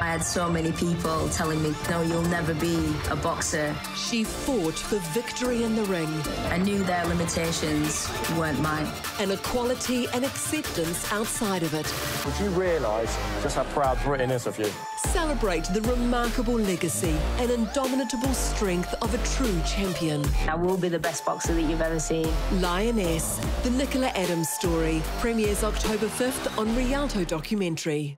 I had so many people telling me, no, you'll never be a boxer. She fought for victory in the ring. I knew their limitations weren't mine. and equality and acceptance outside of it. Would you realise just how proud Britain is of you? Celebrate the remarkable legacy and indomitable strength of a true champion. I will be the best boxer that you've ever seen. Lioness, the Nicola Adams story, premieres October 5th on Rialto Documentary.